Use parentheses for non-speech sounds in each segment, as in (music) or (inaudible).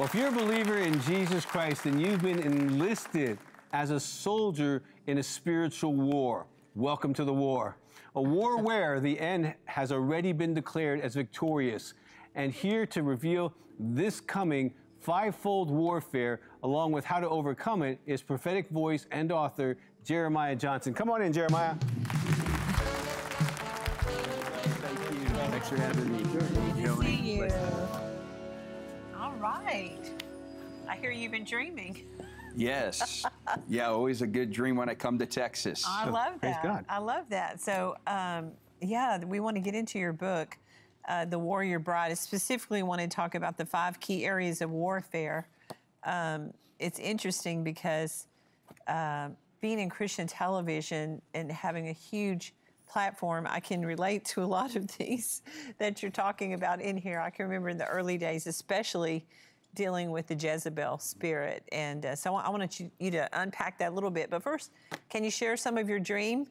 Well, if you're a believer in Jesus Christ, then you've been enlisted as a soldier in a spiritual war. Welcome to the war. A war where the end has already been declared as victorious. And here to reveal this coming fivefold warfare, along with how to overcome it, is prophetic voice and author Jeremiah Johnson. Come on in, Jeremiah. Thank you. Thanks for having me. Good to see you. All right. I hear you've been dreaming. Yes. (laughs) yeah, always a good dream when I come to Texas. I (laughs) love praise that. God. I love that. So, um, yeah, we want to get into your book, uh, The Warrior Bride. I specifically want to talk about the five key areas of warfare. Um, it's interesting because uh, being in Christian television and having a huge platform, I can relate to a lot of (laughs) these that you're talking about in here. I can remember in the early days, especially dealing with the Jezebel spirit. And uh, so I wanted you, you to unpack that a little bit. But first, can you share some of your dream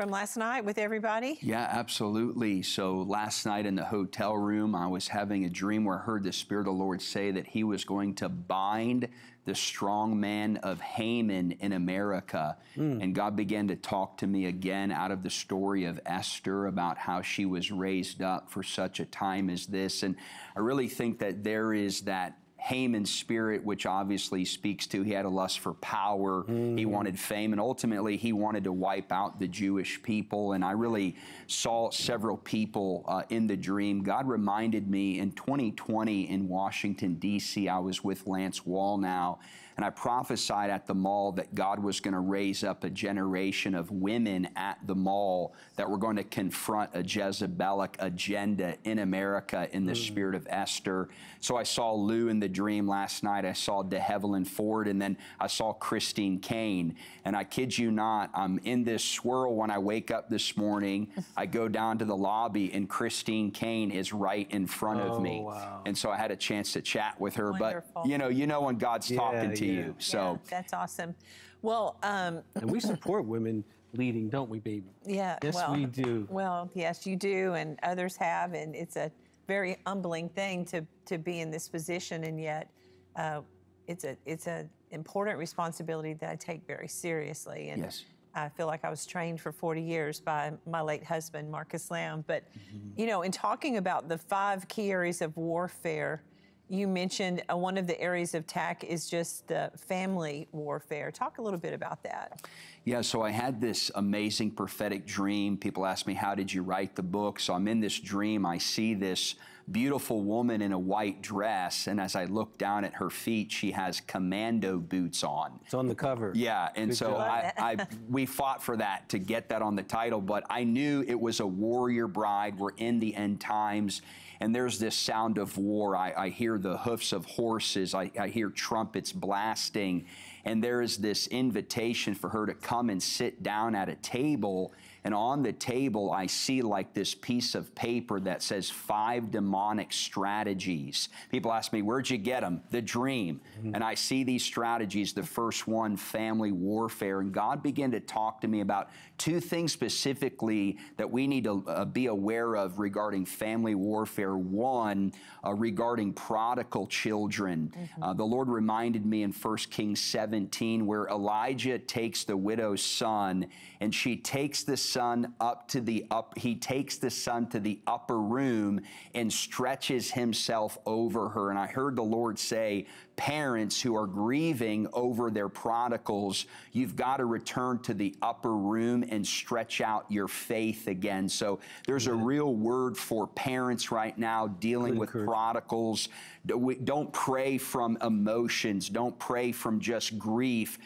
from last night with everybody? Yeah, absolutely. So last night in the hotel room, I was having a dream where I heard the Spirit of the Lord say that He was going to bind the strong man of Haman in America. Hmm. And God began to talk to me again out of the story of Esther about how she was raised up for such a time as this. And I really think that there is that Haman spirit, which obviously speaks to he had a lust for power, he wanted fame, and ultimately he wanted to wipe out the Jewish people. And I really saw several people uh, in the dream. God reminded me in 2020 in Washington, D.C., I was with Lance Wallnau. And I prophesied at the mall that God was going to raise up a generation of women at the mall that were going to confront a Jezebelic agenda in America in the hmm. spirit of Esther. So I saw Lou in the dream last night. I saw DeHevelin Ford, and then I saw Christine Kane. And I kid you not, I'm in this swirl when I wake up this morning. I go down to the lobby, and Christine Kane is right in front of oh, me. Oh, wow. And so I had a chance to chat with her. Wonderful. But you know, you know when God's Yeah, talking to yeah. You. So Yeah, that's awesome. Well, um, And we support women leading, don't we, baby? yeah. Yes, well, we do. Well, yes, you do, and others have, and it's a very humbling thing to to be in this position, and yet uh, it's a it's a important responsibility that I take very seriously. And Yes. I feel like I was trained for 40 years by my late husband, Marcus Lamb. But, Mm-hmm. you know, in talking about the five key areas of warfare, you mentioned uh, one of the areas of attack is just the family warfare. Talk a little bit about that. Yeah, so I had this amazing prophetic dream. People ask me, How did you write the book? So I'm in this dream. I see this beautiful woman in a white dress. And as I look down at her feet, she has commando boots on. It's on the cover. Yeah, and Good so. I, (laughs) I we fought for that to get that on the title, but I knew it was a warrior bride. We're in the end times, and there's this sound of war. I, I hear the hoofs of horses. I, I hear trumpets blasting, and there is this invitation for her to come and sit down at a table. And on the table, I see like this piece of paper that says five demonic strategies. People ask me, Where'd you get them? The dream. And I see these strategies. The first one, family warfare. And God began to talk to me about two things specifically that we need to uh, be aware of regarding family warfare. One, uh, regarding prodigal children. Uh, the Lord reminded me in 1 Kings 17 where Elijah takes the widow's son and she takes the son up to the up he takes the son to the upper room and stretches himself over her and I heard the Lord say parents who are grieving over their prodigals you've got to return to the upper room and stretch out your faith again so there's a real word for parents right now dealing Good with prodigals. Don't pray from emotions. Don't pray from just grief.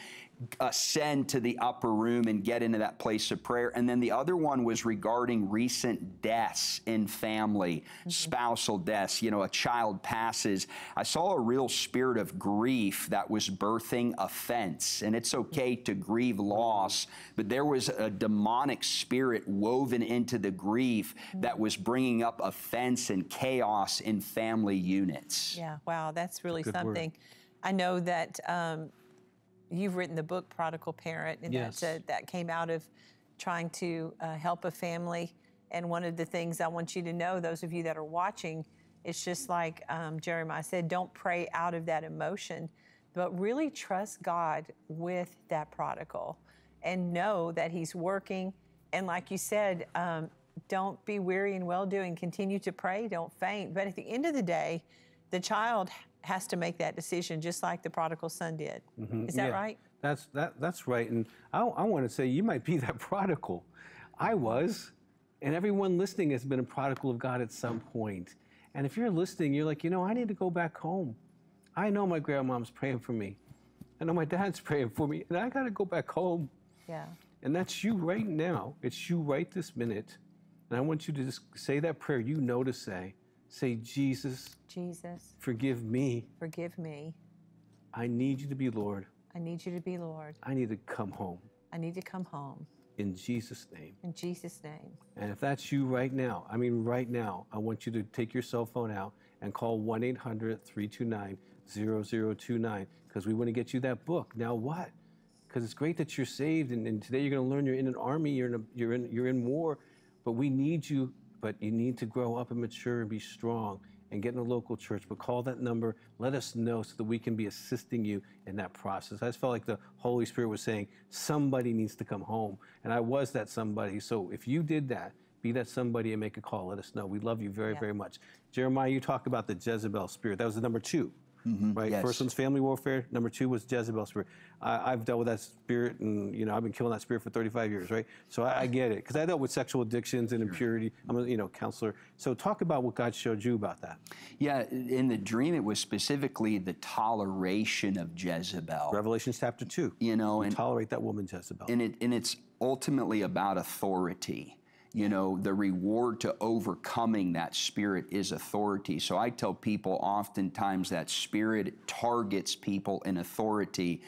Ascend to the upper room and get into that place of prayer. And then the other one was regarding recent deaths in family, spousal deaths. You know, a child passes. I saw a real spirit of grief that was birthing offense. And it's okay to grieve loss, but there was a demonic spirit woven into the grief that was bringing up offense and chaos in family units. Yeah, wow, that's really good word. something. I know that um, you've written the book Prodigal Parent, and Yes. that's a, that came out of trying to uh, help a family. And one of the things I want you to know, those of you that are watching, It's just like um, Jeremiah said, don't pray out of that emotion, but really trust God with that prodigal and know that He's working. And like you said, um, don't be weary in well doing. Continue to pray, don't faint. But at the end of the day, the child has to make that decision, just like the prodigal son did. Mm-hmm. Is that Yeah, right? That's that. That's right. And I, I want to say you might be (laughs) that prodigal. I was, and everyone listening has been a prodigal of God at some point. And if you're listening, you're like, you know, I need to go back home. I know my grandmom's praying for me. I know my dad's (laughs) praying for me, and I got to go back home. Yeah. And that's you right now. It's you right this minute. And I want you to just say that prayer you know to say. Say, Jesus, Jesus, forgive me. forgive me. I need you to be Lord. I need you to be Lord. I need to come home. I need to come home. In Jesus' name. In Jesus' name. And if that's you right now, I mean, right now, I want you to take your cell phone out and call 1 800 329 0029 because we want to get you that book. Now, what? Because it's great that you're saved, and, and today you're going to learn you're in an army, you're in, a, you're, in, you're in war, but we need you, but you need to grow up and mature and be strong and get in a local church. But call that number, let us know so that we can be assisting you in that process. I just felt like the Holy Spirit was saying, somebody needs to come home. And I was that somebody. So if you did that, be that somebody and make a call. Let us know. We love you very, Yeah. very much. Jeremiah, you talked about the Jezebel spirit. That was the number 2 right? yes. First one's family warfare. Number two was Jezebel spirit. I, I've dealt with that spirit, and you know I've been killing that spirit for 35 years, right? So I, I get it because I dealt with sexual addictions and impurity. I'm a you know counselor. So talk about what God showed you about that. Yeah, in the dream, it was specifically the toleration of Jezebel. Revelation chapter two. You know, and Tolerate that woman Jezebel. and it and it's ultimately about authority you know the reward to overcoming that spirit is authority. So i tell people oftentimes that spirit targets people in authority.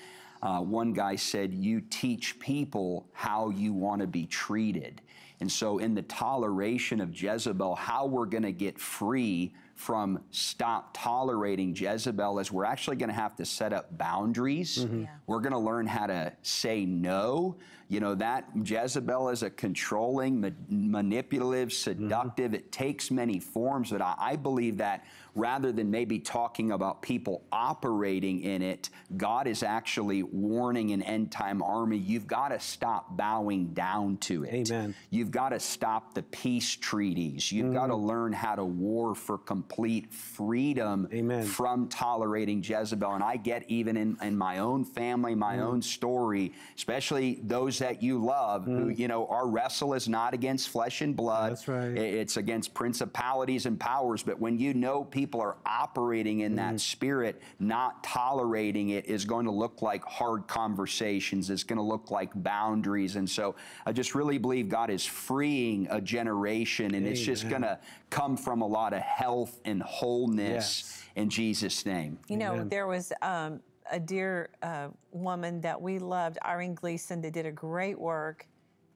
Uh, one guy said you teach people how you want to be treated and so in the toleration of jezebel how we're going to get free from stop tolerating Jezebel is we're actually going to have to set up boundaries. Mm-hmm. We're going to learn how to say no. You know, that Jezebel is a controlling, ma- manipulative, mm-hmm. seductive. It takes many forms, but I, I believe that rather than maybe talking about people operating in it, God is actually warning an end time army you've got to stop bowing down to it. Amen. You've got to stop the peace treaties. You've got to mm. learn how to war for complete freedom Amen. from tolerating Jezebel. And I get even in, in my own family, my mm. own story, especially those that you love, who, mm. you know, our wrestle is not against flesh and blood. That's right. It's against principalities and powers. But when you know people are operating in that spirit, not tolerating it is going to look like hard conversations. It's going to look like boundaries. And so I just really believe God is freeing a generation, and it's just going to come from a lot of health and wholeness Yes. in Jesus' name. You know, Amen. there was um, a dear uh, woman that we loved, Irene Gleeson, that did a great work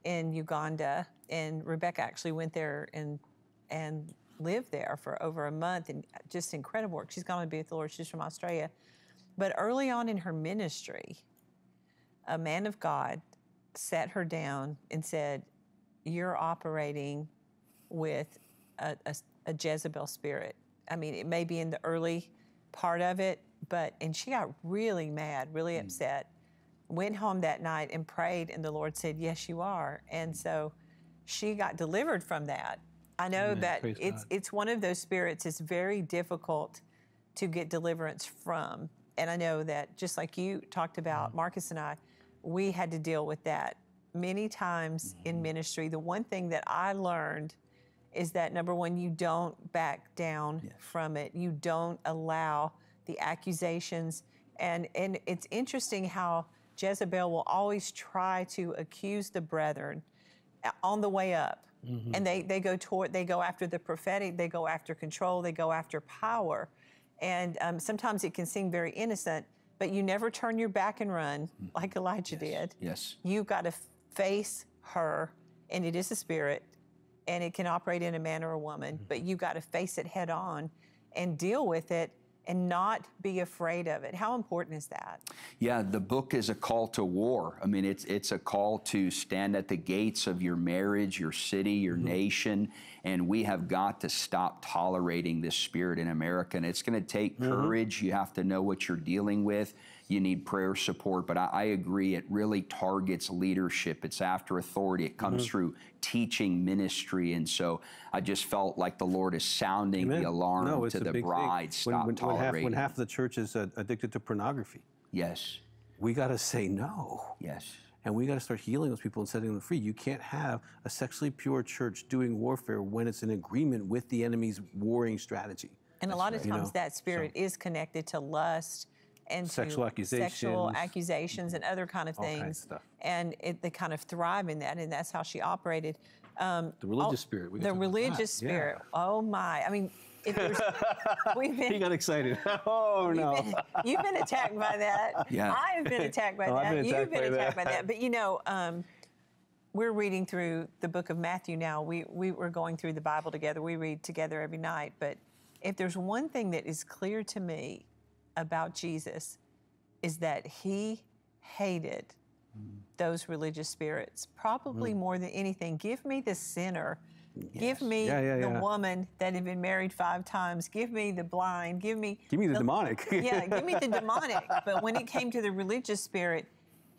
in Uganda, and Rebecca actually went there and and lived there for over a month, and just incredible work. She's gone to be with the Lord. She's from Australia, but early on in her ministry, a man of God sat her down and said, "You're operating with a, a, a Jezebel spirit. I mean, it may be in the early part of it, but, and she got really mad, really hmm. upset. Went home that night and prayed, and the Lord said, Yes, you are. And so she got delivered from that. I know Amen. that Praise it's, God. it's one of those spirits it's very difficult to get deliverance from. And I know that just like you talked about, hmm. Marcus and I, we had to deal with that many times Mm-hmm. in ministry. The one thing that I learned is that number one, you don't back down from it. You don't allow the accusations. And, and it's interesting how Jezebel will always try to accuse the brethren uh, on the way up. And they, they go toward they go after the prophetic, they go after control, they go after power. And um, sometimes it can seem very innocent, but you never turn your back and run like Elijah did. Yes. You've got to face her, and it is a spirit, and it can operate in a man or a woman, but you've got to face it head on and deal with it and not be afraid of it. How important is that? Yeah, the book is a call to war. I mean, it's it's a call to stand at the gates of your marriage, your city, your nation, And we have got to stop tolerating this spirit in America. And it's going to take Mm-hmm. courage. You have to know what you're dealing with. You need prayer support. But I, I agree, it really targets leadership. It's after authority, it comes Mm-hmm. through teaching ministry. And so I just felt like the Lord is sounding Amen. the alarm no, to the bride. thing. Stop when, when, when, half, tolerating. when half the church is uh, addicted to pornography, yes, we got to say no. yes. And we got to start healing those people and setting them free. You can't have a sexually pure church doing warfare when it's in agreement with the enemy's warring strategy. And a lot of You times know, that spirit is connected to lust and to Sexual sexual accusations. accusations and other kind of All kinds of things. stuff. And it, they kind of thrive in that, and that's how she operated. Um, The religious all- spirit, we can The talk about that, religious yeah. spirit. Oh my! I mean, if there's, (laughs) we've been He got excited. (laughs) oh, no. You've been attacked by that. (laughs) Yeah. I've been attacked by Oh, that. I've been You've attacked been by attacked that. by that. But you know, um, we're reading through the book of Matthew now. We we were going through the Bible together. We read together every night. But if there's one thing that is clear to me about Jesus, is that he hated those religious spirits probably Mm. more than anything. Give me the sinner. Give me Yeah, yeah, the yeah. woman that had been married five times. Give me the blind. Give me Give me the demonic. yeah, give me the (laughs) demonic. But when it came to the religious spirit,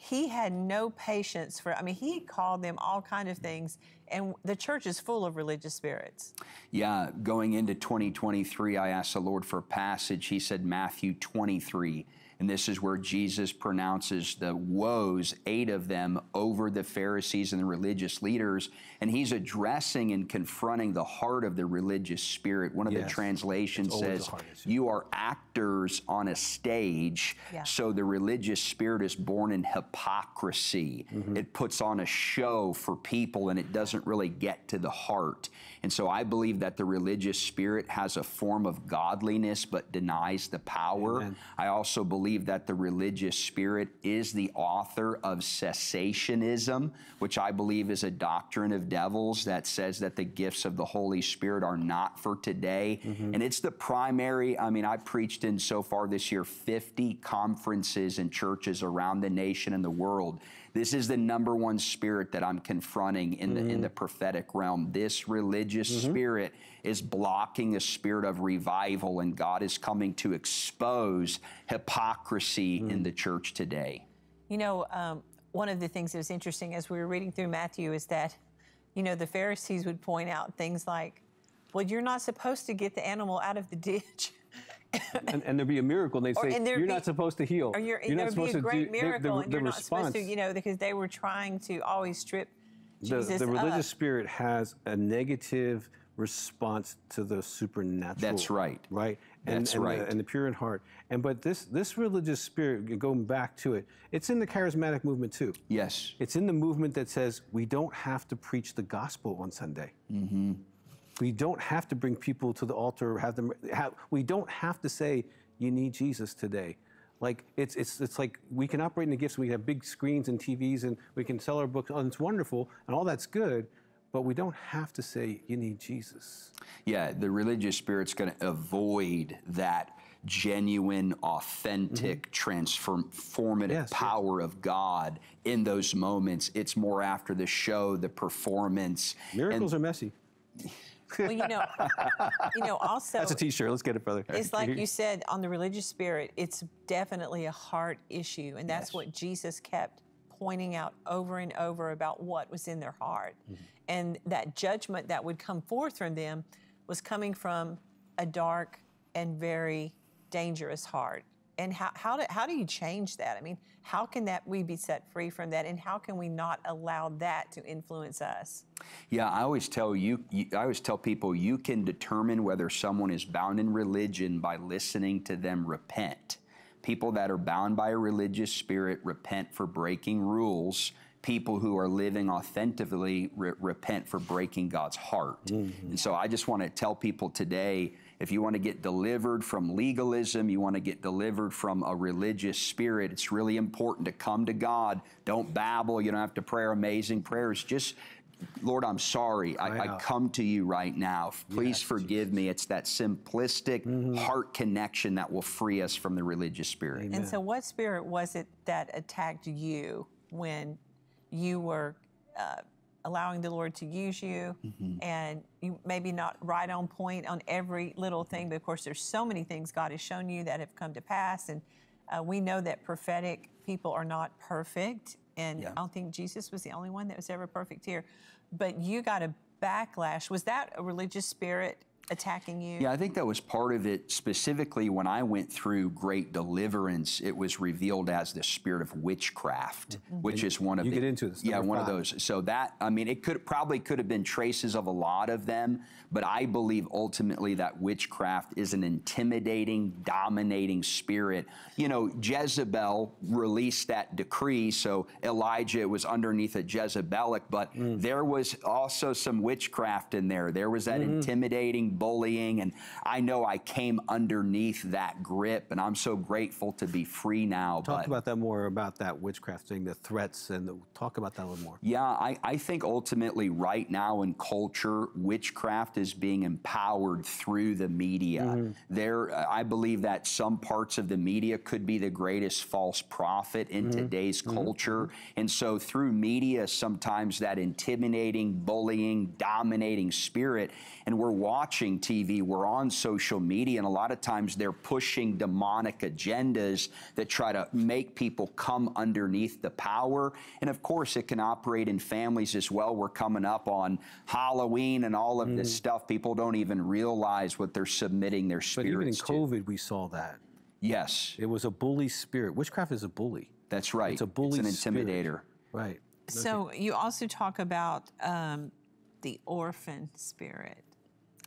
he had no patience for. I mean, he called them all kind of things, and the church is full of religious spirits. Yeah, going into 2023, I asked the Lord for a passage. He said Matthew 23. And this is where Jesus pronounces the woes, eight of them, over the Pharisees and the religious leaders. And he's addressing and confronting the heart of the religious spirit. One of the translations says, a heart. You are actors on a stage. Yeah. So the religious spirit is born in hypocrisy. Mm-hmm. It puts on a show for people and it doesn't really get to the heart. And so I believe that the religious spirit has a form of godliness but denies the power. Amen. I also believe that the religious spirit is the author of cessationism, which I believe is a doctrine of devils that says that the gifts of the Holy Spirit are not for today. Mm-hmm. And it's the primary, I mean, I preached in so far this year 50 conferences and churches around the nation and the world. This is the number one spirit that I'm confronting in the in mm-hmm. the prophetic realm. This religious mm-hmm. spirit is blocking a spirit of revival, and God is coming to expose hypocrisy in the church today. You know, um, one of the things that was interesting as we were reading through Matthew is that, you know, the Pharisees would point out things like, "Well, you're not supposed to get the animal out of the ditch." and, and there'd be a miracle, and they'd say, and You're be- not supposed to heal. or you're, you're there not would be supposed a to great do miracle, the, and the you're not supposed to, you know, because they were trying to always strip the, Jesus the religious up. spirit has a negative response to the supernatural. That's right. Right. And, That's and right. The, and the pure in heart. And but this this religious spirit, going back to it, it's in the charismatic movement too. Yes. It's in the movement that says we don't have to preach the gospel on Sunday. Mm-hmm. We don't have to bring people to the altar. Have them. Have, we don't have to say you need Jesus today. Like it's it's it's like we can operate in the gifts. We have big screens and TVs, and we can sell our books. And it's wonderful, and all that's good. But we don't have to say you need Jesus. Yeah, the religious spirit's going to avoid that genuine, authentic, transformative Yes, yes. power of God in those moments. It's more after the show, the performance. Miracles are messy. Well, you know, you know, also That's a T-shirt. Let's get it, brother. it's (laughs) like you said on the religious spirit. It's definitely a heart issue, and that's Yes. what Jesus kept pointing out over and over about what was in their heart, Mm-hmm. And that judgment that would come forth from them was coming from a dark and very dangerous heart. And how how do, how do you change that? I mean, how can that we be set free from that, and how can we not allow that to influence us? Yeah, I always tell you, you, I always tell people you can determine whether someone is bound in religion by listening to them repent. People that are bound by a religious spirit repent for breaking rules. People who are living authentically re- repent for breaking God's heart. And so I just want to tell people today if you want to get delivered from legalism, you want to get delivered from a religious spirit, it's really important to come to God. Don't babble. You don't have to pray amazing prayers. Just Lord, I'm sorry. I, I come to you right now. Please Yes, forgive me. It's that simplistic heart connection that will free us from the religious spirit. And so, what spirit was it that attacked you when you were uh, allowing the Lord to use you, and you maybe not right on point on every little thing, but of course, there's so many things God has shown you that have come to pass, and uh, we know that prophetic people are not perfect, and Yeah. I don't think Jesus was the only one that was ever perfect here, but you got a backlash. Was that a religious spirit attacking you? Yeah, I think that was part of it. Specifically, when I went through great deliverance, it was revealed as the spirit of witchcraft, which is one of You the, get into this, Yeah, number one of those. So that I mean, it could probably could have been traces of a lot of them, but I believe ultimately that witchcraft is an intimidating, dominating spirit. You know, Jezebel released that decree, so Elijah was underneath a Jezebelic, but Mm. there was also some witchcraft in there. There was that Mm-hmm. intimidating, bullying, and I know I came underneath that grip, and I'm so grateful to be free now. Talk but about that more about that witchcraft thing, the threats, and the, talk about that a little more. yeah, I, I think ultimately right now in culture, witchcraft is being empowered through the media. Mm-hmm. There, uh, I believe that some parts of the media could be the greatest false prophet in Mm-hmm. today's culture. And so through media, sometimes that intimidating, bullying, dominating spirit, and we're watching TV, we're on social media, and a lot of times they're pushing demonic agendas that try to make people come underneath the power. And of course, it can operate in families as well. We're coming up on Halloween and all of this stuff. People don't even realize what they're submitting their But spirits even in to. COVID, we saw that. Yes, It was a bully spirit. Witchcraft is a bully. that's right. It's a bully It's an spirit. intimidator. Right. So you also talk about um, the orphan spirit.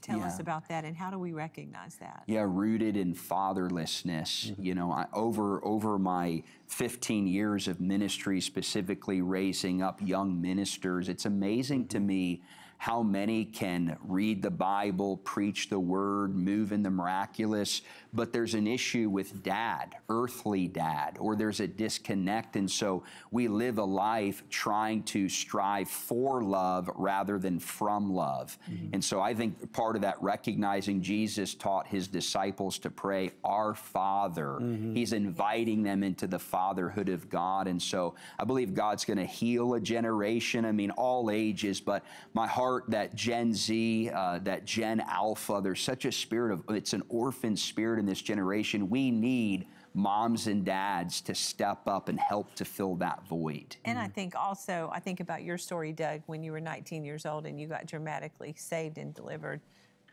Tell us about that, and how do we recognize that? Yeah, rooted in fatherlessness. Mm-hmm. You know, I, over over my 15 years of ministry, specifically raising up young ministers, it's amazing to mm-hmm. me how many can read the Bible, preach the word, move in the miraculous, but there's an issue with dad, earthly dad, or there's a disconnect. And so we live a life trying to strive for love rather than from love. Mm-hmm. And so I think part of that recognizing Jesus taught his disciples to pray, Our Father. Mm-hmm. He's inviting them into the fatherhood of God. And so I believe God's going to heal a generation. I mean, all ages, but my heart that Gen Z, uh, that Gen Alpha, there's such a spirit of, it's an orphan spirit in this generation. We need moms and dads to step up and help to fill that void. And I think also, I think about your story, Doug, when you were 19 years old and you got dramatically saved and delivered,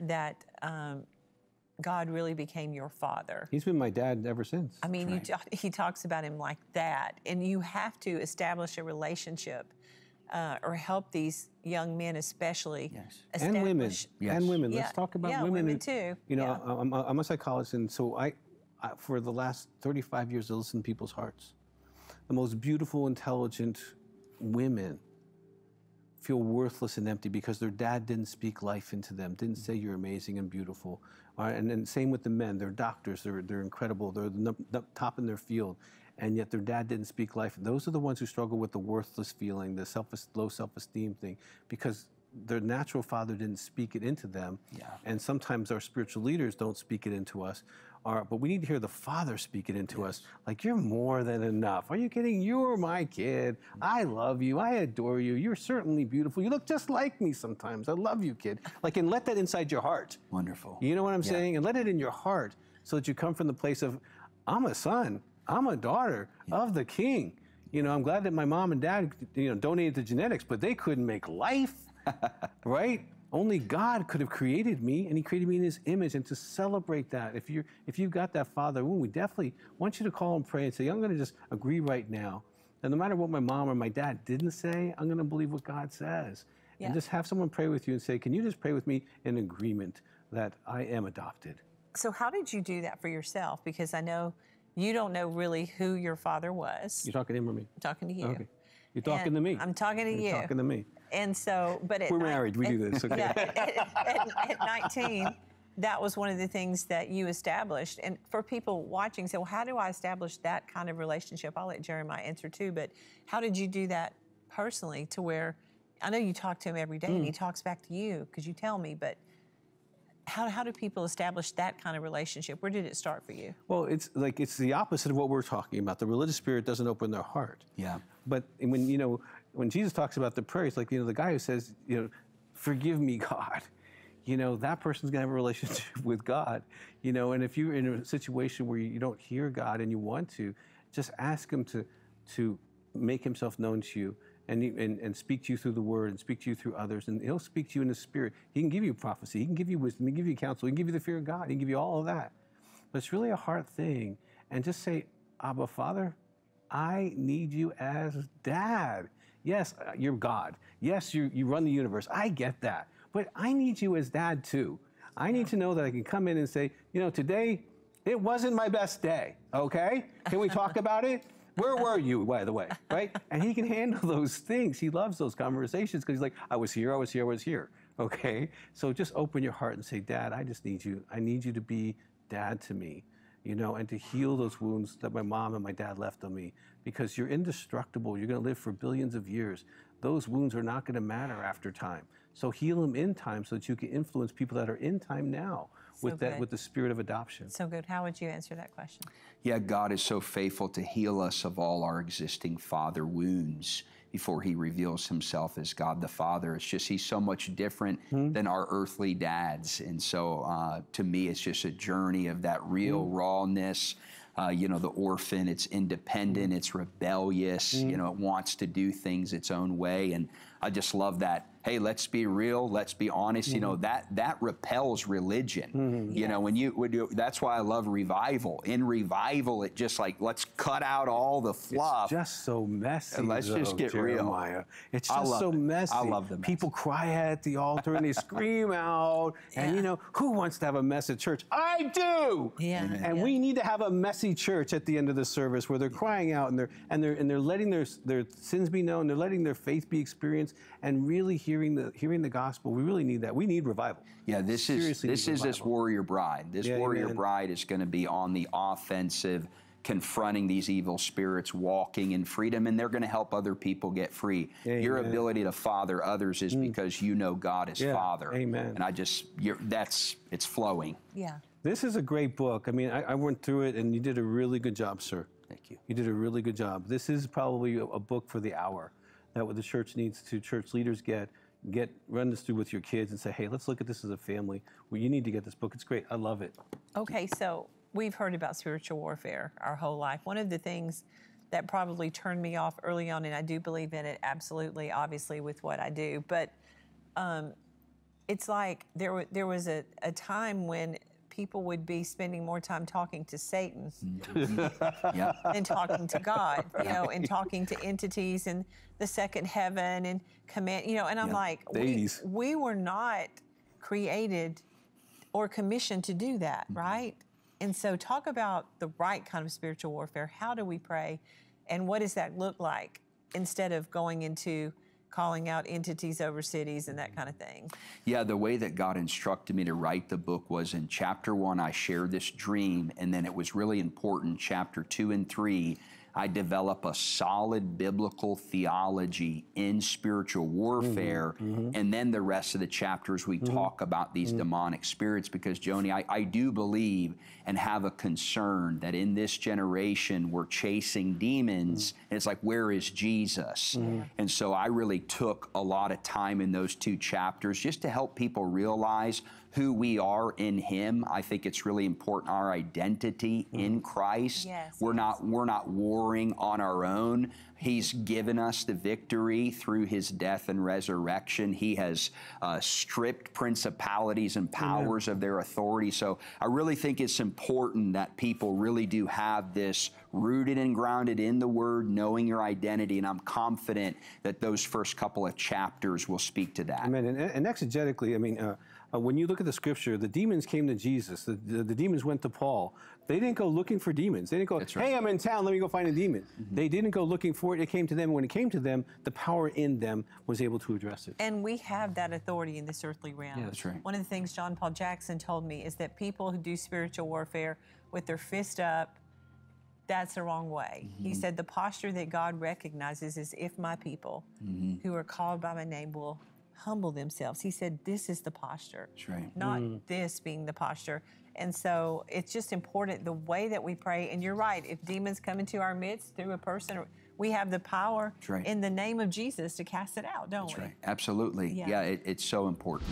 that um, God really became your father. He's been my dad ever since. I mean, you ta- he talks about him like that, and you have to establish a relationship uh, or help these young men, especially. Yes. and women. Yes. And women. Let's Yeah, talk about yeah, women. women and- too, You know, yeah. I- I'm, I'm a psychologist, and so I, I, for the last 35 years, I listen to people's hearts. The most beautiful, intelligent women feel worthless and empty because their dad didn't speak life into them, didn't say you're amazing and beautiful. All right, and then same with the men. They're doctors. They're they're incredible. They're the the top in their field, and yet their dad didn't speak life. Those are the ones who struggle with the worthless feeling, the self low self esteem thing, because their natural father didn't speak it into them. Yeah. And sometimes our spiritual leaders don't speak it into us. Or, but we need to hear the Father speak it into us. Like, you're more than enough. Are you kidding? You're my kid. I love you. I adore you. You're certainly beautiful. You look just like me sometimes. I love you, kid. Like, and let that inside your heart. Wonderful. You know what I'm Yeah. saying? And let it in your heart so that you come from the place of, I'm a son, I'm a daughter of the king. You know, I'm glad that my mom and dad, you know, donated the genetics, but they couldn't make life, (laughs) right? Only God could have created me, and He created me in His image. And to celebrate that, if you if you've got that Father wound, we definitely want you to call and pray and say, I'm going to just agree right now that no matter what my mom or my dad didn't say, I'm going to believe what God says, Yeah. and just have someone pray with you and say, Can you just pray with me in agreement that I am adopted? So, how did you do that for yourself? Because I know you don't know really who your father was. You're talking to him or me? I'm talking to you. Okay. You're talking And to me. I'm talking to You're you. talking to me. And so, but at We're married. We at- do this. Okay. Yeah, (laughs) at, at, at 19, that was one of the things that you established. And for people watching, say, well, how do I establish that kind of relationship? I'll let Jeremiah answer too, but how did you do that personally to where I know you talk to him every day and Hmm. he talks back to you because you tell me, but how, how do people establish that kind of relationship? Where did it start for you? Well, it's like it's the opposite of what we're talking about. The religious spirit doesn't open their heart. Yeah. But when you know, when Jesus talks about the prayer, it's like, you know, the guy who says, you know, forgive me, God. You know, that person's gonna have a relationship (laughs) with God. You know, and if you're in a situation where you don't hear God and you want to, just ask him to to make himself known to you and, and, and speak to you through the word and speak to you through others. And he'll speak to you in the spirit. He can give you prophecy, he can give you wisdom, he can give you counsel, he can give you the fear of God, he can give you all of that. But it's really a hard thing. And just say, Abba, Father, I need you as dad. Yes, uh, you're God. Yes, you, you run the universe. I get that. But I need you as dad too. I need to know that I can come in and say, you know, today it wasn't my best day, okay? Can we talk about it? Where were (laughs) you, by the way, right? And he can handle those things. He loves those conversations because he's like, I was here, I was here, I was here, okay? So just open your heart and say, Dad, I just need you. I need you to be dad to me, you know, and to heal those wounds that my mom and my dad left on me because you're indestructible. You're going to live for billions of years. Those wounds are not going to matter after time. So heal them in time so that you can influence people that are in time now with that good. with the spirit of adoption. So good. How would you answer that question? Yeah, God is so faithful to heal us of all our existing father wounds before he reveals himself as God the Father. It's just he's so much different than our earthly dads. And so uh, to me, it's just a journey of that real rawness. Uh, you know, the orphan, it's independent, it's rebellious, you know, it wants to do things its own way. And I just love that. Hey, let's be real, let's be honest. You know, mm-hmm. that that repels religion. Mm-hmm. You know, when you, when you that's why I love revival. In revival, it just like let's cut out all the fluff. just so messy. And let's just though, get real. Jeremiah. It's I just love so it. I messy. love the mess. People cry at the altar and they (laughs) scream out. And you know, who wants to have a mess at church? I do. Yeah, Amen. And yeah. we need to have a messy church at the end of the service where they're crying out and they're and they're and they're letting their their sins be known. They're letting their faith be experienced and really hearing the hearing the gospel. We really need that. We need revival. Yeah, this is this need is this warrior bride. This Yeah, warrior amen. bride is going to be on the offensive, confronting these evil spirits, walking in freedom, and they're going to help other people get free. Your ability to father others is mm. because you know God is Yeah, Father. amen. And I just, you're, that's it's flowing. Yeah. This is a great book. I mean, I, I went through it and you did a really good job, sir. Thank you. You did a really good job. This is probably a, a book for the hour that what the church needs to church leaders get get run this through with your kids and say, hey, let's look at this as a family. Well, you need to get this book. It's great. I love it. Okay, so we've heard about spiritual warfare our whole life. One of the things that probably turned me off early on, and I do believe in it absolutely, obviously, with what I do, but um, it's like there, there was a, a time when people would be spending more time talking to Satan Yeah. (laughs) than talking to God, you know, and talking to entities and the second heaven and command, you know, and I'm Yeah. like, we, we were not created or commissioned to do that, Mm-hmm. right? And so, talk about the right kind of spiritual warfare. How do we pray? And what does that look like instead of going into calling out entities over cities and that mm-hmm. kind of thing? Yeah, the way that God instructed me to write the book was in chapter one, I shared this dream, and then it was really important. Chapter two and three, I develop a solid biblical theology in spiritual mm-hmm, warfare. Mm-hmm. And then the rest of the chapters, we mm-hmm. talk about these demonic spirits because, Joni, I, I do believe and have a concern that in this generation we're chasing demons. And it's like, where is Jesus? And so I really took a lot of time in those two chapters just to help people realize who we are in him. I think it's really important our identity in Christ. Yes, we're yes. not we're not warring on our own. He's given us the victory through his death and resurrection. He has uh, stripped principalities and powers of their authority. So I really think it's important that people really do have this rooted and grounded in the Word, knowing your identity. And I'm confident that those first couple of chapters will speak to that. Amen. And, and exegetically, I mean, uh, uh, when you look at the scripture, the demons came to Jesus. The, the, the demons went to Paul. They didn't go looking for demons. They didn't go, right. hey, I'm in town, let me go find a demon. Mm-hmm. They didn't go looking for it. It came to them. When it came to them, the power in them was able to address it. And we have that authority in this earthly realm. Yeah, that's right. One of the things John Paul Jackson told me is that people who do spiritual warfare with their fist up, that's the wrong way. He mm-hmm. said the posture that God recognizes is if my people mm-hmm. who are called by my name will humble themselves. He said, This is the posture, That's right. not mm. this being the posture. And so it's just important the way that we pray. And you're right, if demons come into our midst through a person, we have the power right. in the name of Jesus to cast it out, don't That's we? right. Absolutely. Yeah. Yeah, it, it's so important.